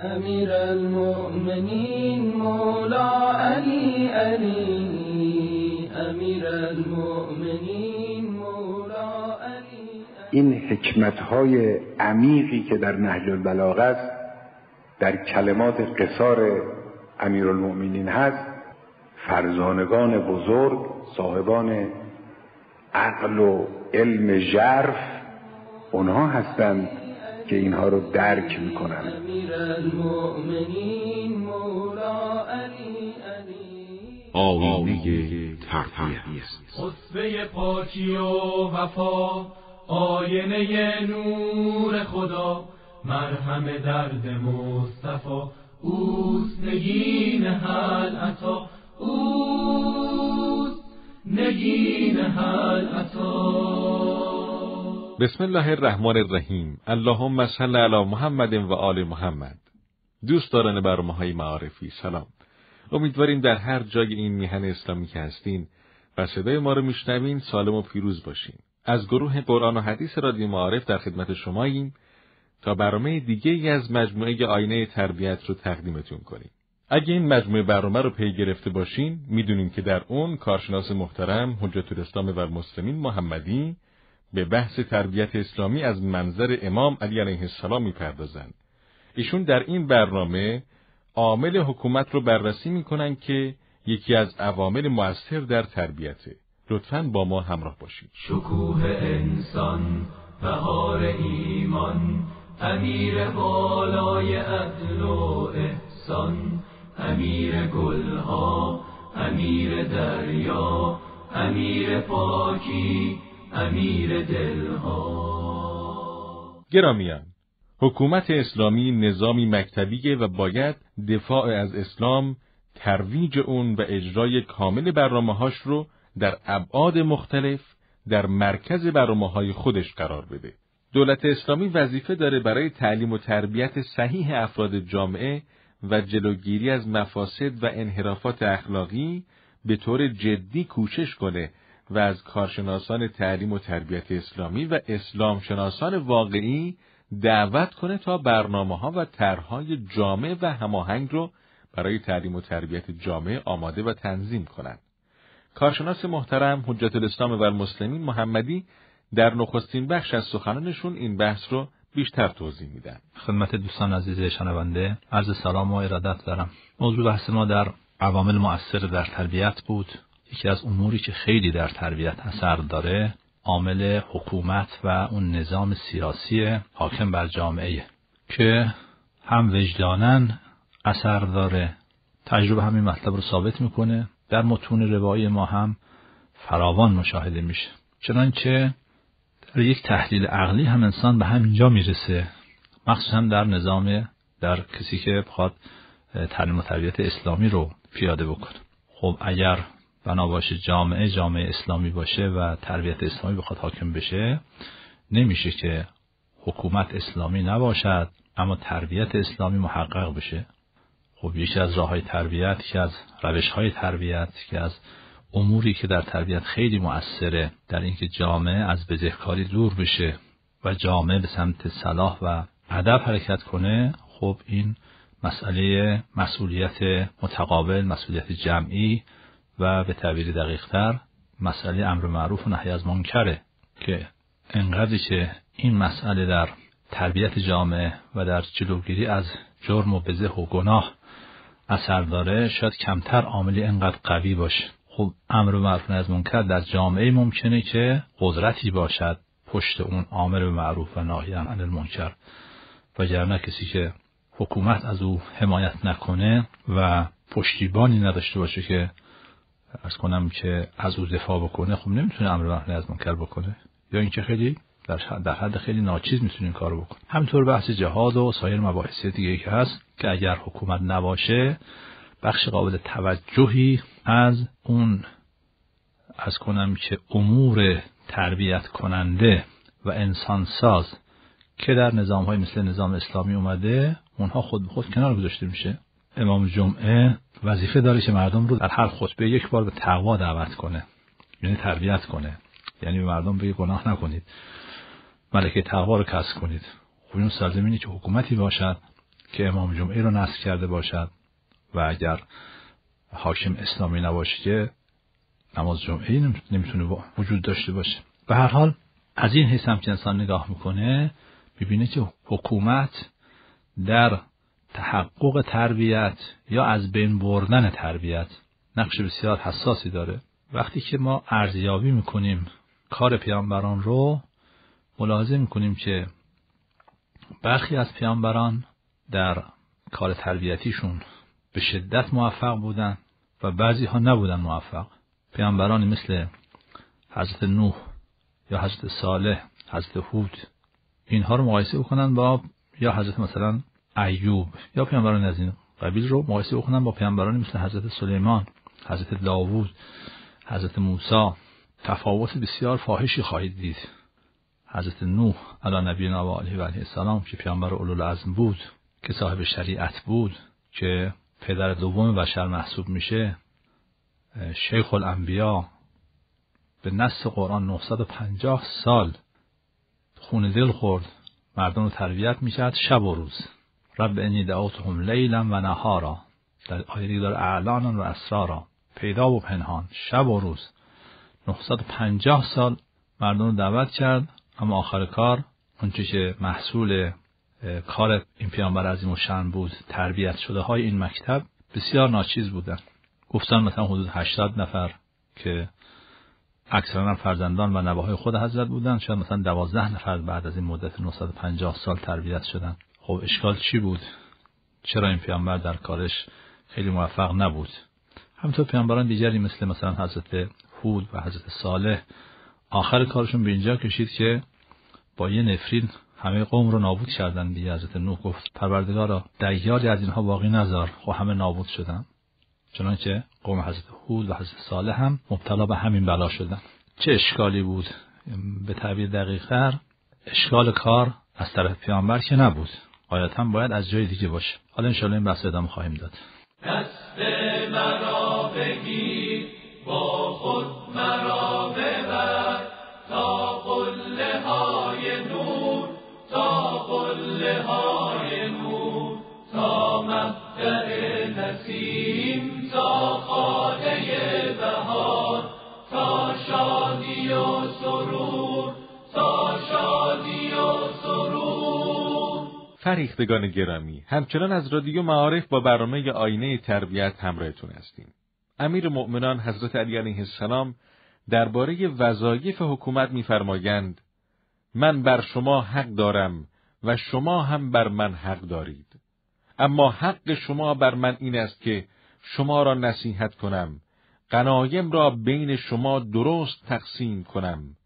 امیر المؤمنین مولا علی علی امیر المؤمنین مولا علی این حکمت های عمیقی که در نهج البلاغه است در کلمات قصار امیر المؤمنین هست. فرزانگان بزرگ صاحبان عقل و علم ژرف اونها هستند. که اینها رو درک می‌کنن. آینه تربیت خطبه پاکی و وفا آینه نور خدا مرهم درد مصطفی. اوست نگین حل عطا اوست نگین حل عطا. بسم الله الرحمن الرحیم. اللهم صل علی محمد و آل محمد. دوستداران برنامه های معارفی. سلام. امیدواریم در هر جای این میهن اسلامی که هستین و صدای ما رو میشنوین سالم و پیروز باشین. از گروه قرآن و حدیث رادیو معارف در خدمت شماییم تا برنامه دیگه ای از مجموعه آینه تربیت رو تقدیمتون کنیم. اگه این مجموعه برنامه رو پی گرفته باشین می‌دونیم که در اون کارشناس محترم حجت الاسلام و المسلمین محمدی به بحث تربیت اسلامی از منظر امام علی علیه السلام می‌پردازند. ایشون در این برنامه عامل حکومت رو بررسی می‌کنن که یکی از عوامل موثر در تربیته. لطفا با ما همراه باشید. شکوه انسان بهار ایمان امیر بالای عدل و احسان امیر گلها امیر دریا امیر پاکی امیر دلها گرامیان حکومت اسلامی نظامی مکتبیه و باید دفاع از اسلام ترویج اون و اجرای کامل برنامه رو در ابعاد مختلف در مرکز برنامه های خودش قرار بده. دولت اسلامی وظیفه داره برای تعلیم و تربیت صحیح افراد جامعه و جلوگیری از مفاسد و انحرافات اخلاقی به طور جدی کوشش کنه و از کارشناسان تعلیم و تربیت اسلامی و اسلام شناسان واقعی دعوت کنه تا برنامه ها و طرحهای جامع و هماهنگ رو برای تعلیم و تربیت جامعه آماده و تنظیم کنند. کارشناس محترم حجت الاسلام و المسلمین محمدی در نخستین بخش از سخنانشون این بحث رو بیشتر توضیح میدن. خدمت دوستان عزیز شنونده عرض سلام و ارادت دارم. موضوع بحث ما در عوامل مؤثر در تربیت بود یکی از اموری که خیلی در تربیت اثر داره عامل حکومت و اون نظام سیاسی حاکم بر جامعه که هم وجدانن اثر داره. تجربه همین مطلب رو ثابت می‌کنه. در متون روایی ما هم فراوان مشاهده میشه. چنانچه در یک تحلیل عقلی هم انسان به همینجا می‌رسه. مخصوصا در نظام در کسی که بخواد تعلیم و تربیت اسلامی رو پیاده بکنه. خب اگر بنا باشه جامعه جامعه اسلامی باشه و تربیت اسلامی بخواد حاکم بشه نمیشه که حکومت اسلامی نباشد اما تربیت اسلامی محقق بشه. خب یکی از راه های تربیت یکی از روش های تربیت یکی از اموری که در تربیت خیلی مؤثره در اینکه جامعه از بزهکاری دور بشه و جامعه به سمت صلاح و ادب حرکت کنه. خب این مسئله مسئولیت متقابل مسئولیت جمعی و به تعبیر دقیقتر مسئله امر معروف و نهی از منکره که انقدری که این مسئله در تربیت جامعه و در جلوگیری از جرم و بزه و گناه اثر داره شاید کمتر عاملی انقدر قوی باشه. خب امر معروف از منکر در جامعه ممکنه که قدرتی باشد پشت اون عامل معروف و ناهی عن المنکر. وگرنه کسی که حکومت از او حمایت نکنه و پشتیبانی نداشته باشه که ارز کنم که از او دفاع بکنه خب نمی‌تونه امر معروف از منکر بکنه. یا اینکه خیلی در, در حد خیلی ناچیز می‌تونه این کارو بکنه. همینطور بحث جهاد و سایر مباحث دیگه که هست که اگر حکومت نباشه بخش قابل توجهی از اون از کنم که امور تربیت کننده و انسان ساز که در نظام های مثل نظام اسلامی اومده اونها خود به خود کنار گذاشته میشه. امام جمعه وظیفه داره که مردم رو در هر خطبه یک بار به تقوا دعوت کنه یعنی تربیت کنه. یعنی مردم بگه گناه نکنید. ملکه تقوا رو کسب کنید. خب اون سرزمینی که حکومتی باشد که امام جمعه رو نصب کرده باشد و اگر حاکم اسلامی نباشه که نماز جمعه نمی‌تونه وجود داشته باشه. به هر حال از این حیث هم که انسان نگاه می‌کنه ببینه که حکومت در تحقق تربیت یا از بین بردن تربیت نقش بسیار حساسی داره. وقتی که ما ارزیابی می‌کنیم کار پیامبران رو ملاحظه می‌کنیم که برخی از پیامبران در کار تربیتیشون به شدت موفق بودن و بعضی ها نبودن موفق. پیامبرانی مثل حضرت نوح یا حضرت صالح حضرت هود اینها رو مقایسه بکنن با یا حضرت مثلا ایوب. یا پیامبران از این قبیل رو مقایسه بکنن با پیامبرانی مثل حضرت سلیمان حضرت داوود حضرت موسی. تفاوت بسیار فاحشی خواهید دید. حضرت نوح علی نبینا و علیه و علیه السلام که پیامبر اولوالعزم بود که صاحب شریعت بود که پدر دوم بشر محسوب میشه. شیخ الانبیا به نص قرآن 950 سال خون دل خورد. مردم رو تربیت می‌کرد شب و روز. رب انی دعوتهم لیلا و نهارا. در آیه داره اعلانا و اسرارا. پیدا و پنهان. شب و روز. 950 سال مردم رو دعوت کرد اما آخر کار اونچه که محصول کار این پیامبر عظیم و شن بود. تربیت شده های این مکتب بسیار ناچیز بودن. گفتن مثلا حدود 80 نفر که اکثرا فرزندان و نواهای خود حضرت بودن. شاید مثلا 12 نفر بعد از این مدت 950 سال تربیت شدن. خب اشکال چی بود؟ چرا این پیامبر در کارش خیلی موفق نبود؟ همینطور پیامبران دیگری مثل مثلا حضرت هود و حضرت صالح آخر کارشون به اینجا کشید که با یه نفرین همه قوم رو نابود کردن دیگه. حضرت نوح گفت پروردگارا دیاری از اینها باقی نذار. خب همه نابود شدن. چنانکه قوم حضرت هود و حضرت صالح هم مبتلا به همین بلا شدن. چه اشکالی بود؟ به تعبیر دقیقتر اشکال کار از طرف پیامبر که نبود. قایتا باید از جای دیگه باشه. حالا انشاءالله این بحث ادامه خواهیم داد. دست مرا بگیر با خود مرا ببر تا قله های نور تا قله های نور تا مبدع نسیم تا خانه فریختگان گرامی. همچنان از رادیو معارف با برنامه آینه تربیت همراهتون هستیم. امیر مؤمنان حضرت علی علیه السلام درباره وظایف حکومت می‌فرمایند من بر شما حق دارم و شما هم بر من حق دارید. اما حق شما بر من این است که شما را نصیحت کنم قنایم را بین شما درست تقسیم کنم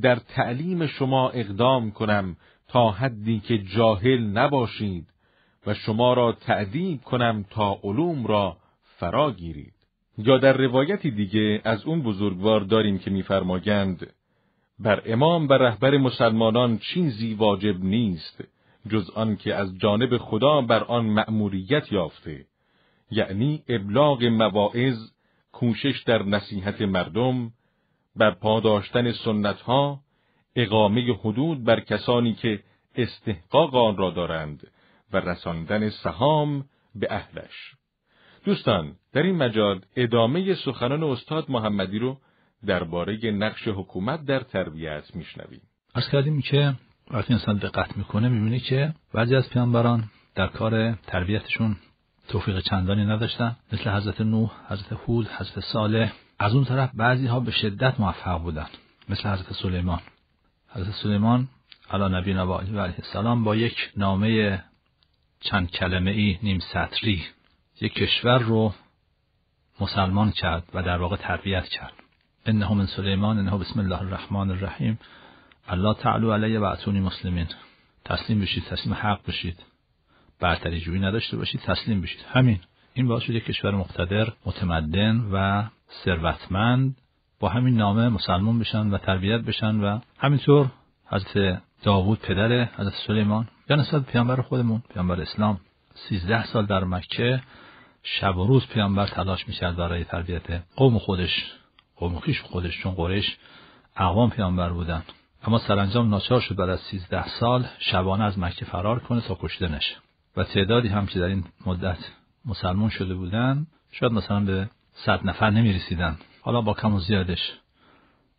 در تعلیم شما اقدام کنم تا حدی که جاهل نباشید و شما را تعدیب کنم تا علوم را فرا گیرید. یا در روایتی دیگه از اون بزرگوار داریم که میفرمایند بر امام و رهبر مسلمانان چیزی واجب نیست جز آن که از جانب خدا بر آن مأموریت یافته یعنی ابلاغ مواعظ کوشش در نصیحت مردم بر پاداشتن سنتها اقامه حدود بر کسانی که استحقاق آن را دارند و رساندن سهام به اهلش. دوستان در این مجال ادامه سخنان استاد محمدی رو درباره نقش حکومت در تربیت میشنویم. از کردیم که وقتی انسان دقت می‌کنه می‌بینه که بعضی از پیامبران در کار تربیتشون توفیق چندانی نداشتن. مثل حضرت نوح، حضرت هود، حضرت صالح. از اون طرف بعضی ها به شدت موفق بودن. مثل حضرت سلیمان. حضرت سلیمان علی نبی و علیه السلام با یک نامه چند کلمه ای نیم سطری یک کشور رو مسلمان کرد و در واقع تربیت کرد. انه من سلیمان انه بسم الله الرحمن الرحیم. الله تعالی علیه و اتونی مسلمین. تسلیم بشید تسلیم حق بشید. برتری جویی نداشته باشید تسلیم بشید. همین. این باعث شد یک کشور مقتدر متمدن و ثروتمند با همین نامه مسلمان بشن و تربیت بشن و همینطور حضرت داوود پدر حضرت سلیمان یا نسبت پیامبر خودمون پیامبر اسلام. سیزده سال در مکه شب و روز پیامبر تلاش می‌کرد برای تربیت قوم خودش قوم خیش خودش چون قریش اقوام پیامبر بودن. اما سرانجام ناچار شد بعد از سیزده سال شبانه از مکه فرار کنه تا کشته نشه. و تعدادی هم که در این مدت مسلمان شده بودن شاید مثلا به صد نفر نمی رسیدن حالا با کم و زیادش.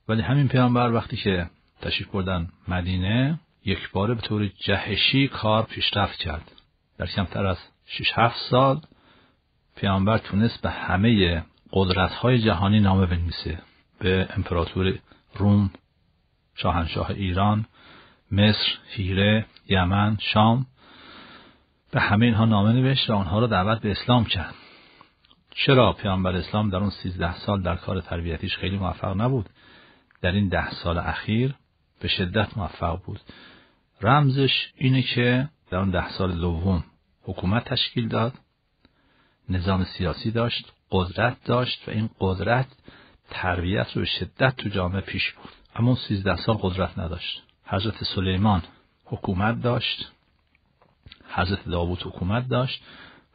ولی همین پیامبر وقتی که تشریف بردن مدینه یک باره به طور جهشی کار پیشرفت کرد. در کمتر از 6 7 سال پیامبر تونست به همه قدرت های جهانی نامه بنویسه. به امپراتور روم شاهنشاه ایران مصر هیره یمن شام به همه اینها نامه نوشت و آنها را دعوت به اسلام کرد. چرا پیامبر اسلام در اون سیزده سال در کار تربیتیش خیلی موفق نبود؟ در این ده سال اخیر به شدت موفق بود. رمزش اینه که در اون ده سال دوم حکومت تشکیل داد نظام سیاسی داشت قدرت داشت و این قدرت تربیت رو به شدت تو جامعه پیش بود اما اون سیزده سال قدرت نداشت. حضرت سلیمان حکومت داشت حضرت داوود حکومت داشت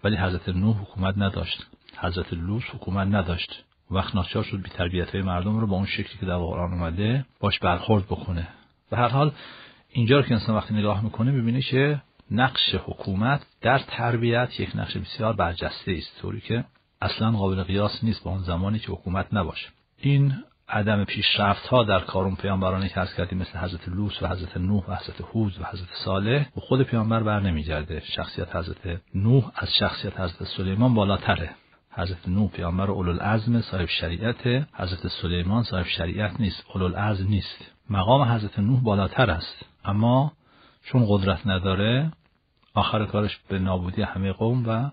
ولی حضرت نوح حکومت نداشت. حضرت لوط حکومت نداشت. وقت ناچار شد بی تربیت های مردم رو با اون شکلی که در قرآن اومده باش برخورد بکنه. به هر حال اینجا رو که انسان وقتی نگاه می‌کنه می‌بینه که نقش حکومت در تربیت یک نقش بسیار برجسته است طوری که اصلا قابل قیاس نیست با اون زمانی که حکومت نباشه. این عدم پیشرفت ها در کارون پیامبرانی که از کردیم مثل حضرت لوط و حضرت نوح و حضرت هود و حضرت صالح و خود پیامبر بر نمیگرده شخصیت حضرت نوح از شخصیت حضرت سلیمان بالاتره. حضرت نوح پیامبر اولوالعزم صاحب شریعت حضرت سلیمان صاحب شریعت نیست اولوالعزم نیست. مقام حضرت نوح بالاتر است. اما چون قدرت نداره آخر کارش به نابودی همه قوم و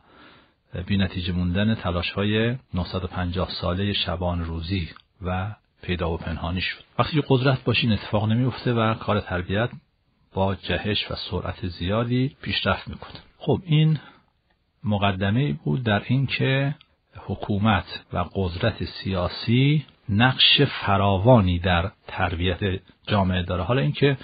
بی نتیجه موندن تلاش های 950 ساله شبان روزی و پیدا و پنهانی شد. وقتی که قدرت باشین اتفاق نمیفته و کار تربیت با جهش و سرعت زیادی پیشرفت می‌کنه خب این مقدمه بود در اینکه حکومت و قدرت سیاسی نقش فراوانی در تربیت جامعه داره. حالا اینکه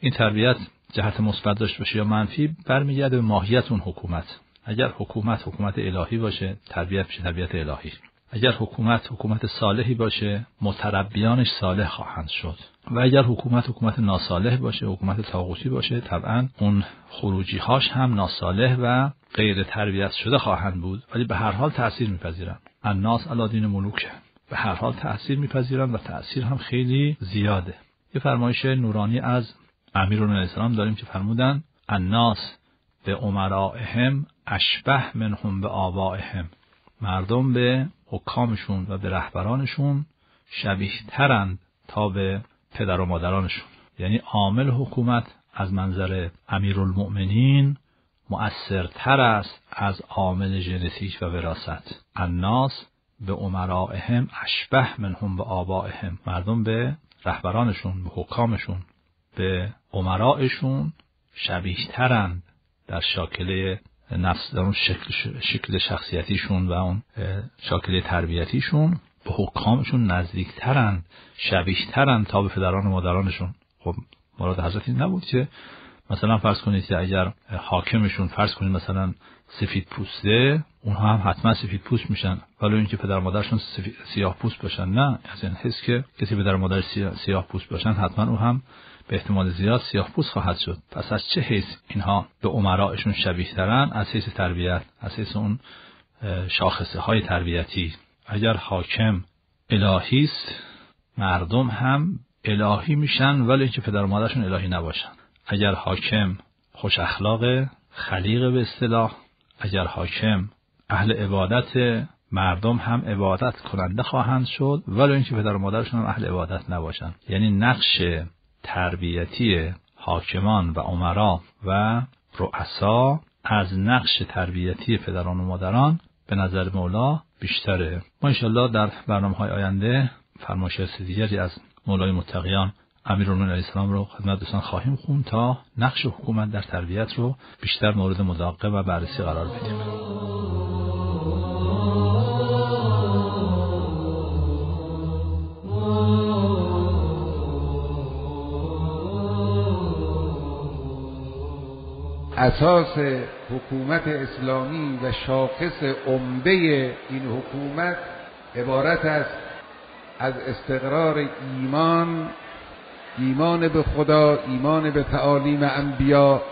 این تربیت جهت مثبت داشته باشه یا منفی برمیگرده به ماهیت اون حکومت. اگر حکومت حکومت الهی باشه تربیت میشه تربیت الهی. اگر حکومت حکومت صالحی باشه متربیانش صالح خواهند شد. و اگر حکومت حکومت ناصالح باشه حکومت تاغوتی باشه طبعا اون خروجی هاش هم ناصالح و غیر تربیت شده خواهند بود. ولی به هر حال تاثیر میپذیرن. الناس علادین ملوک به هر حال تاثیر میپذیرن و تاثیر هم خیلی زیاده. یه فرمایش نورانی از امیرالمومنین السلام داریم که فرمودن الناس به عمرائهم اشبه منهم به آبائهم. مردم به حکامشون و به رهبرانشون شبیه ترند تا به پدر و مادرانشون. یعنی عامل حکومت از منظر امیرالمؤمنین مؤثرتر است از عامل ژنتیک و وراست الناس به عمرائهم اشبه منهم به آبائهم مردم به رهبرانشون به حکامشون به عمرائشون شبیه ترند در شاکله نفس در شکل, شکل شخصیتیشون و اون شاکله تربیتیشون به حکامشون نزدیکترند شبیه ترند تا به پدران و مادرانشون. خب مراد حضرت این نبود که مثلا فرض کنید که اگر حاکمشون فرض کنید مثلا سفید پوسته اونها هم حتما سفید پوست میشن. ولی اینکه پدر مادرشون سیاه پوست باشن نه. از این حس که کسی پدر مادر سیاه پوست باشن حتما او هم به احتمال زیاد سیاه پوست خواهد شد. پس از چه حیث اینها به عمرائشون شبیه ترن؟ از حیث تربیت از حیث اون شاخصه های تربیتی. اگر حاکم الهی است مردم هم الهی میشن ولی اینکه پدر و مادرشون الهی نباشن. اگر حاکم خوش اخلاق خلیق به اصطلاح. اگر حاکم اهل عبادت مردم هم عبادت کننده خواهند شد ولی اینکه پدر و مادرشون هم اهل عبادت نباشند یعنی نقش تربیتی حاکمان و عمرا و رؤسا از نقش تربیتی پدران و مادران به نظر مولا بیشتره. ما انشالله در برنامه های آینده فرمایش دیگری از مولای متقیان امیرالمومنین علیه السلام رو خدمت دوستان خواهیم خون تا نقش حکومت در تربیت رو بیشتر مورد مداقه و بررسی قرار بدیم. اساس حکومت اسلامی و شاخص عمده این حکومت عبارت است از استقرار ایمان ایمان به خدا ایمان به تعالیم انبیا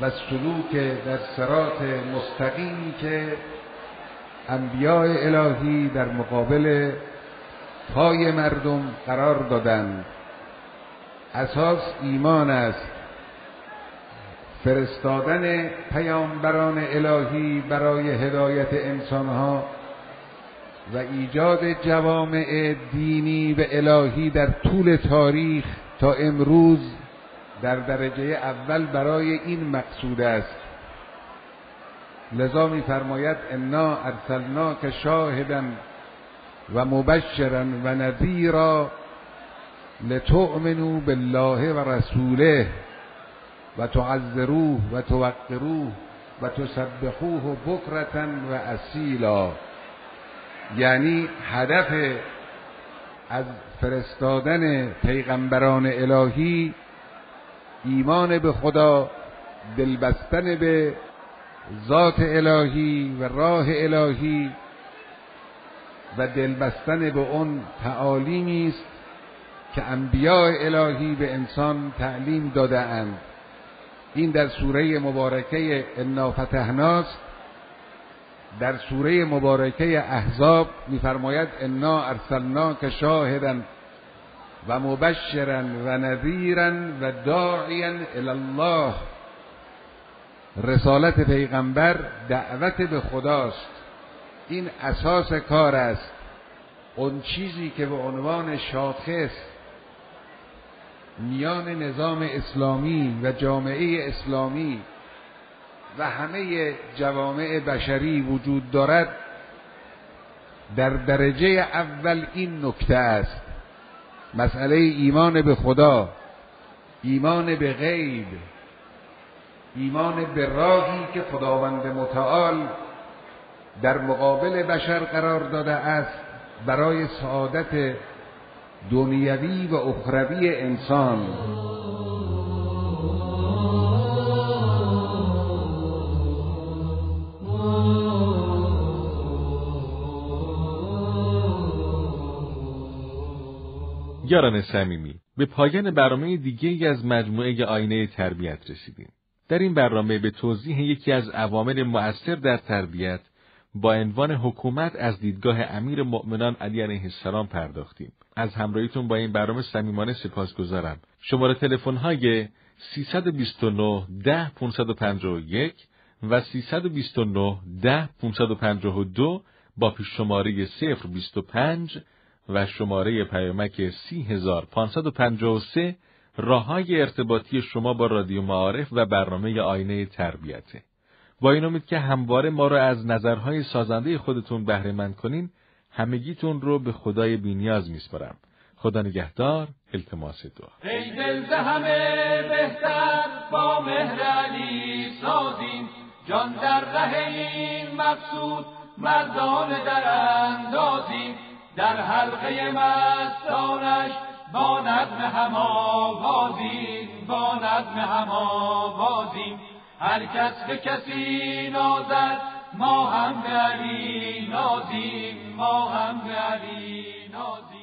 و سلوک در سرات مستقیمی که انبیاء الهی در مقابل پای مردم قرار دادند. اساس ایمان است فرستادن پیامبران الهی برای هدایت انسانها و ایجاد جوامع دینی و الهی در طول تاریخ تا امروز در درجه اول برای این مقصود است. لذا میفرماید انا ارسلناک شاهدا و مبشرا و نذیرا لتؤمنوا بالله و رسوله. و تعذروه و توقروه و تسبحوه بکرتا و اصیلا. یعنی هدف از فرستادن پیغمبران الهی ایمان به خدا دلبستن به ذات الهی و راه الهی و دلبستن به اون تعالیمی است که انبیاء الهی به انسان تعلیم داده اند این در سوره مبارکه انا فتحناست در سوره مبارکه احزاب میفرماید انا ارسلناک شاهدا و مبشرا و نذیرا و داعیا الی الله رسالت پیغمبر دعوت به خداست. این اساس کار است. اون چیزی که به عنوان شاخص میان نظام اسلامی و جامعه اسلامی و همه جوامع بشری وجود دارد در درجه اول این نکته است. مسئله ایمان به خدا ایمان به غیب ایمان به راهی که خداوند متعال در مقابل بشر قرار داده است برای سعادت دنیوی و اخروی انسان یاران صمیمی به پایان برنامه دیگه از مجموعه آینه تربیت رسیدیم. در این برنامه به توضیح یکی از عوامل مؤثر در تربیت با عنوان حکومت از دیدگاه امیر مؤمنان علی علیه السلام پرداختیم. از همراهیتون با این برنامه صمیمانه سپاسگزارم. شماره تلفن های 329 ده 551 و 329 ده 552 با پیش شماره 025 و شماره پیامک 30553 راه های ارتباطی شما با رادیو معارف و برنامه آینه تربیته. با این امید که همواره ما را از نظرهای سازنده خودتون بهره مند کنین همگیتون رو به خدای بینیاز میسپارم. خدا نگهدار التماس دعا. ای دل همه بهتر با مهر علی سازیم. جان در ره این مقصود مردان در اندازیم. در حلقه مستانش با نظم هم آوازیم با نظم هم آوازیم. هر کس به کسی نازد ما هم به علی نازیم ما هم به علی نازیم.